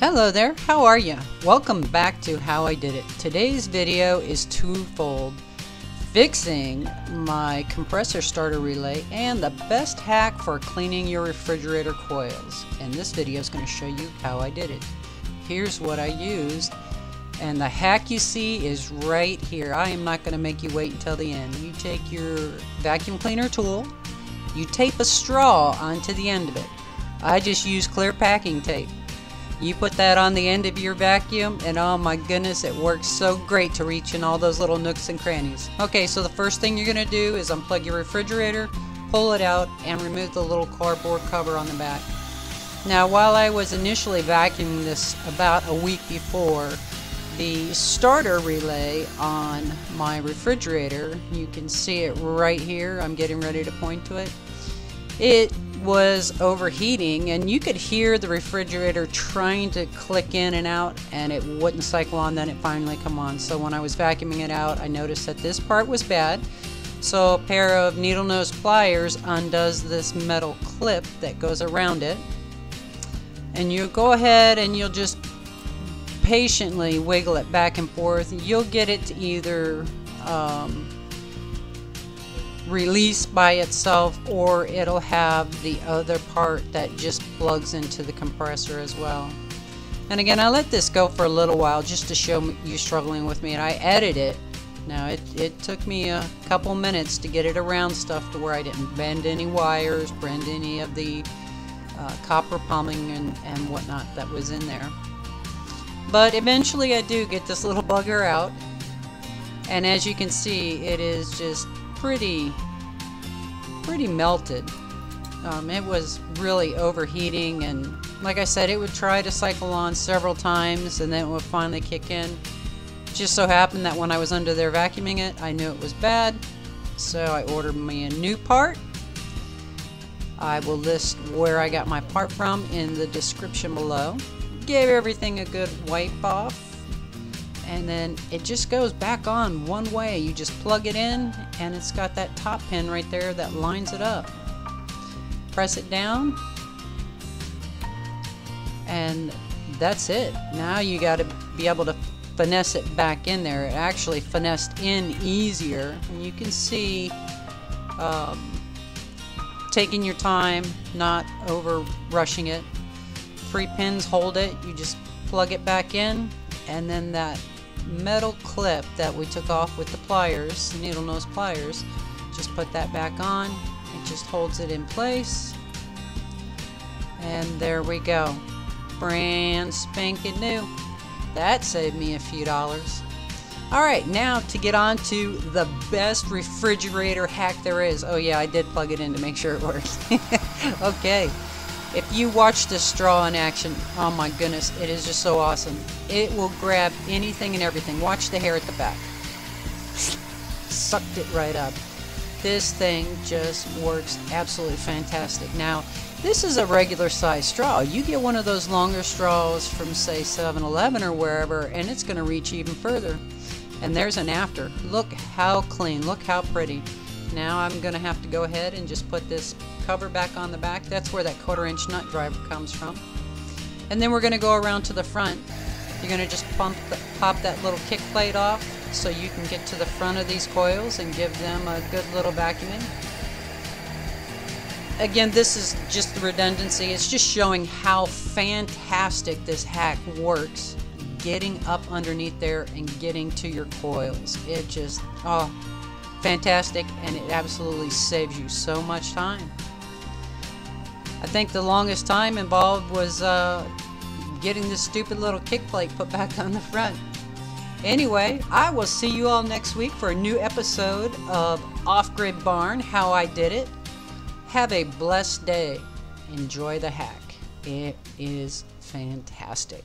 Hello there, how are you? Welcome back to How I Did It. Today's video is twofold. Fixing my compressor starter relay and the best hack for cleaning your refrigerator coils. And this video is going to show you how I did it. Here's what I used and the hack you see is right here. I am not going to make you wait until the end. You take your vacuum cleaner tool, you tape a straw onto the end of it. I just use clear packing tape. You put that on the end of your vacuum and oh my goodness it works so great to reach in all those little nooks and crannies. Okay so the first thing you're going to do is unplug your refrigerator, pull it out and remove the little cardboard cover on the back. Now while I was initially vacuuming this about a week before the starter relay on my refrigerator, you can see it right here, I'm getting ready to point to it, it was overheating and you could hear the refrigerator trying to click in and out and it wouldn't cycle on then it finally come on. So when I was vacuuming it out I noticed that this part was bad. So a pair of needle nose pliers undoes this metal clip that goes around it. And you go ahead and you'll just patiently wiggle it back and forth. You'll get it to either um, release by itself or it'll have the other part that just plugs into the compressor as well. And again, I let this go for a little while just to show you struggling with me and I edit it. Now it, it took me a couple minutes to get it around stuff to where I didn't bend any wires, bend any of the uh, copper plumbing and, and whatnot that was in there. But eventually I do get this little bugger out and as you can see it is just pretty pretty melted. Um, it was really overheating and like I said it would try to cycle on several times and then it would finally kick in. Just so happened that when I was under there vacuuming it I knew it was bad. So I ordered me a new part. I will list where I got my part from in the description below. Gave everything a good wipe off and then it just goes back on one way. You just plug it in and it's got that top pin right there that lines it up. Press it down and that's it. Now you got to be able to finesse it back in there. It actually finessed in easier and you can see um, taking your time not over rushing it. Three pins hold it. You just plug it back in and then that metal clip that we took off with the pliers, needle nose pliers. Just put that back on. It just holds it in place. And there we go. Brand spanking new. That saved me a few dollars. Alright, now to get on to the best refrigerator hack there is. Oh yeah, I did plug it in to make sure it works. okay. If you watch this straw in action, oh my goodness, it is just so awesome. It will grab anything and everything. Watch the hair at the back. Sucked it right up. This thing just works absolutely fantastic. Now, this is a regular size straw. You get one of those longer straws from say 7-Eleven or wherever and it's going to reach even further. And there's an after. Look how clean. Look how pretty. Now I'm going to have to go ahead and just put this cover back on the back. That's where that quarter inch nut driver comes from. And then we're going to go around to the front. You're going to just pump pop that little kick plate off so you can get to the front of these coils and give them a good little vacuuming. Again, this is just the redundancy. It's just showing how fantastic this hack works getting up underneath there and getting to your coils. It just, oh, fantastic and it absolutely saves you so much time. I think the longest time involved was uh, getting this stupid little kick plate put back on the front. Anyway, I will see you all next week for a new episode of Off Grid Barn How I Did It. Have a blessed day. Enjoy the hack. It is fantastic.